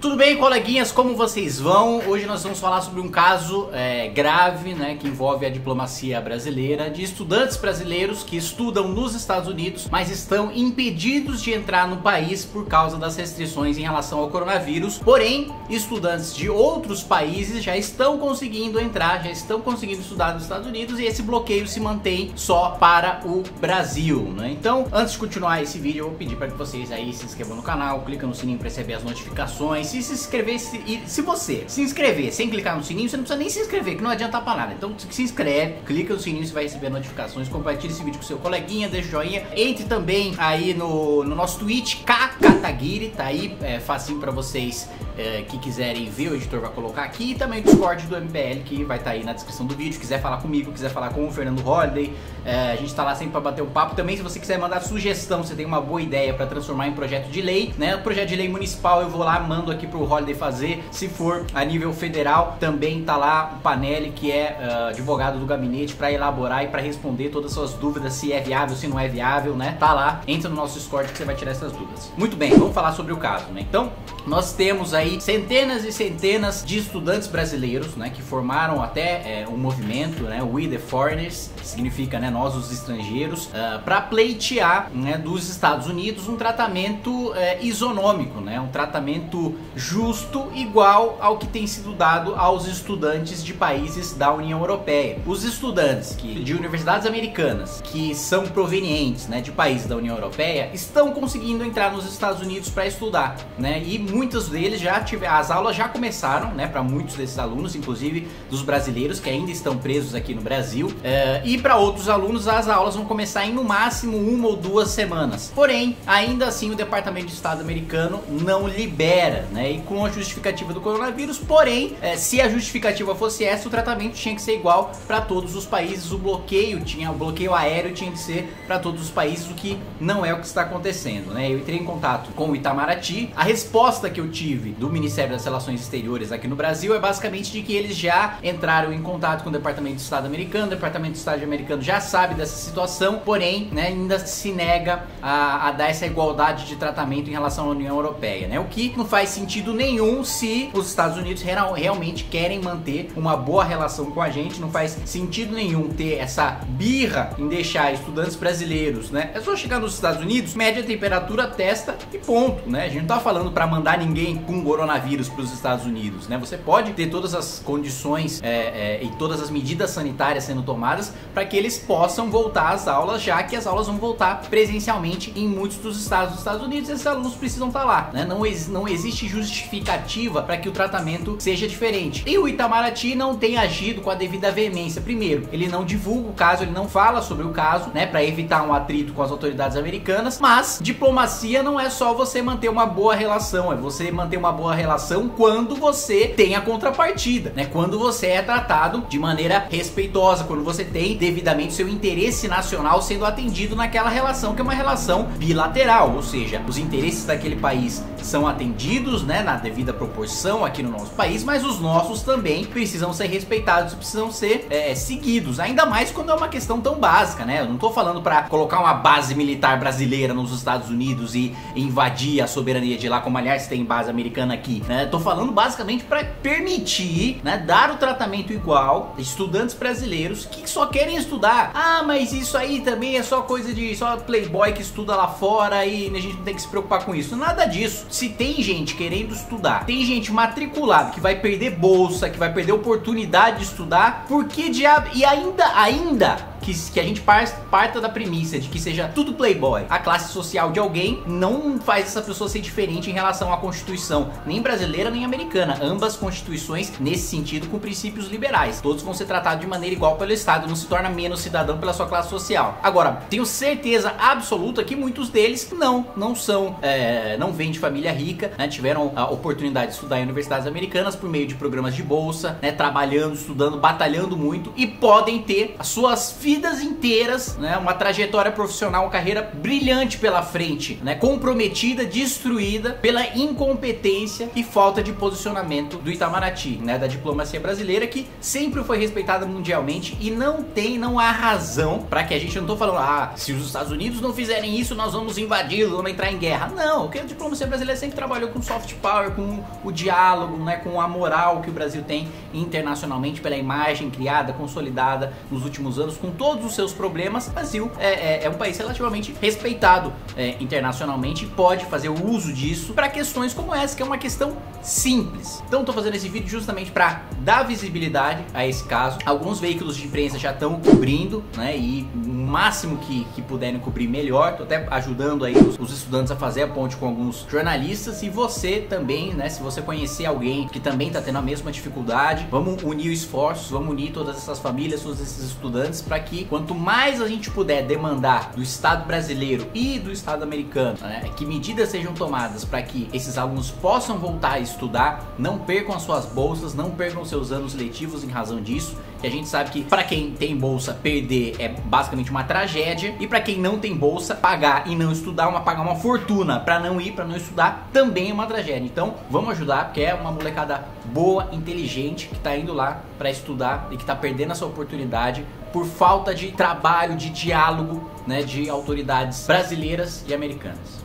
Tudo bem, coleguinhas? Como vocês vão? Hoje nós vamos falar sobre um caso é, grave, né, que envolve a diplomacia brasileira, de estudantes brasileiros que estudam nos Estados Unidos, mas estão impedidos de entrar no país por causa das restrições em relação ao coronavírus. Porém, estudantes de outros países já estão conseguindo entrar, já estão conseguindo estudar nos Estados Unidos e esse bloqueio se mantém só para o Brasil, né? Então, antes de continuar esse vídeo, eu vou pedir para que vocês aí se inscrevam no canal, clica no sininho para receber as notificações se se inscrever, se, se você se inscrever sem clicar no sininho, você não precisa nem se inscrever, que não adianta pra nada. Então se inscreve, clica no sininho, você vai receber notificações, compartilhe esse vídeo com seu coleguinha, deixa o joinha. Entre também aí no, no nosso Twitch, Kakatagiri, tá aí, é facinho pra vocês é, que quiserem ver, o editor vai colocar aqui. E também o Discord do MBL, que vai estar tá aí na descrição do vídeo. Quiser falar comigo, quiser falar com o Fernando Holiday, é, a gente tá lá sempre pra bater um papo. Também se você quiser mandar sugestão, você tem uma boa ideia pra transformar em projeto de lei, né? O projeto de lei municipal eu vou lá, mando aqui pro Holiday fazer. Se for a nível federal, também tá lá o Panelli, que é uh, advogado do gabinete, para elaborar e para responder todas as suas dúvidas, se é viável, se não é viável, né? Tá lá, entra no nosso Discord que você vai tirar essas dúvidas. Muito bem, vamos falar sobre o caso, né? Então, nós temos aí centenas e centenas de estudantes brasileiros, né, que formaram até é, um movimento, né, We the Foreigners, que significa, né, nós os estrangeiros, uh, ah, para pleitear, né, dos Estados Unidos um tratamento é, isonômico, né, um tratamento justo igual ao que tem sido dado aos estudantes de países da União Europeia. Os estudantes que, de universidades americanas que são provenientes né, de países da União Europeia estão conseguindo entrar nos Estados Unidos para estudar, né? E muitos deles já tiveram, as aulas já começaram, né? Para muitos desses alunos, inclusive dos brasileiros que ainda estão presos aqui no Brasil, é, e para outros alunos as aulas vão começar em no máximo uma ou duas semanas. Porém, ainda assim o Departamento de Estado americano não libera, né? E com a justificativa do coronavírus, porém, é, se a justificativa fosse essa, o tratamento tinha que ser igual para todos os países. O bloqueio tinha, o bloqueio aéreo tinha que ser para todos os países, o que não é o que está acontecendo, né? Eu entrei em contato com o Itamaraty. A resposta que eu tive do Ministério das Relações Exteriores aqui no Brasil é basicamente de que eles já entraram em contato com o Departamento de Estado americano, o Departamento de Estado americano já sabe dessa situação, porém, né, ainda se nega a, a dar essa igualdade de tratamento em relação à União Europeia, né? O que não faz sentido nenhum se os Estados Unidos real, realmente querem manter uma boa relação com a gente. Não faz sentido nenhum ter essa birra em deixar estudantes brasileiros, né? É só chegar nos Estados Unidos, média temperatura, testa e ponto, né? A gente não tá falando para mandar ninguém com coronavírus para os Estados Unidos, né? Você pode ter todas as condições é, é, e todas as medidas sanitárias sendo tomadas para que eles possam voltar às aulas, já que as aulas vão voltar presencialmente em muitos dos estados dos Estados Unidos. Esses alunos precisam estar lá, né? Não, ex não existe justificativa para que o tratamento seja diferente. E o Itamaraty não tem agido com a devida veemência. Primeiro, ele não divulga o caso, ele não fala sobre o caso, né, para evitar um atrito com as autoridades americanas. Mas diplomacia não é só você manter uma boa relação, é você manter uma boa relação quando você tem a contrapartida, né? Quando você é tratado de maneira respeitosa, quando você tem devidamente seu interesse nacional sendo atendido naquela relação que é uma relação bilateral, ou seja, os interesses daquele país são atendidos, né, na devida proporção aqui no nosso país, mas os nossos também precisam ser respeitados, precisam ser é, seguidos, ainda mais quando é uma questão tão básica, né? Eu não tô falando para colocar uma base militar brasileira nos Estados Unidos e invadir a soberania de lá, como aliás tem base americana aqui, né? Tô falando basicamente para permitir, né, dar o tratamento igual estudantes brasileiros que só querem estudar. Ah, mas isso aí também é só coisa de só playboy que estuda lá fora e a gente não tem que se preocupar com isso. Nada disso. Se tem gente querendo estudar, tem gente matriculada que vai perder bolsa, que vai perder oportunidade de estudar, por que diabo? E ainda, ainda que, que a gente parta da premissa de que seja tudo playboy, a classe social de alguém não faz essa pessoa ser diferente em relação à Constituição, nem brasileira nem americana. Ambas constituições, nesse sentido, com princípios liberais. Todos vão ser tratados de maneira igual pelo Estado, não se torna menos cidadão pela sua classe social. Agora, tenho certeza absoluta que muitos deles não, não são, é, não vêm de família rica, né, tiveram a oportunidade de estudar em universidades americanas por meio de programas de bolsa, né, trabalhando, estudando, batalhando muito e podem ter as suas vidas vidas inteiras, né, uma trajetória profissional, uma carreira brilhante pela frente, né, comprometida, destruída pela incompetência e falta de posicionamento do Itamaraty, né, da diplomacia brasileira que sempre foi respeitada mundialmente e não tem, não há razão para que a gente não tô falando, ah, se os Estados Unidos não fizerem isso, nós vamos invadir, vamos entrar em guerra. Não, porque a diplomacia brasileira sempre trabalhou com soft power, com o diálogo, né, com a moral que o Brasil tem internacionalmente pela imagem criada, consolidada nos últimos anos, com todos os seus problemas. O Brasil é, é, é um país relativamente respeitado é, internacionalmente e pode fazer o uso disso para questões como essa, que é uma questão simples. Então, estou fazendo esse vídeo justamente para dar visibilidade a esse caso. Alguns veículos de imprensa já estão cobrindo, né, e o máximo que, que puderem cobrir melhor. Tô até ajudando aí os, os estudantes a fazer a ponte com alguns jornalistas e você também, né, se você conhecer alguém que também está tendo a mesma dificuldade, vamos unir esforços, vamos unir todas essas famílias, todos esses estudantes para que quanto mais a gente puder demandar do Estado brasileiro e do Estado americano, né, que medidas sejam tomadas para que esses alunos possam voltar a estudar, não percam as suas bolsas, não percam seus anos letivos em razão disso que a gente sabe que para quem tem bolsa perder é basicamente uma tragédia e para quem não tem bolsa pagar e não estudar, uma pagar uma fortuna para não ir, para não estudar, também é uma tragédia. Então, vamos ajudar porque é uma molecada boa, inteligente que tá indo lá para estudar e que tá perdendo essa oportunidade por falta de trabalho, de diálogo, né, de autoridades brasileiras e americanas.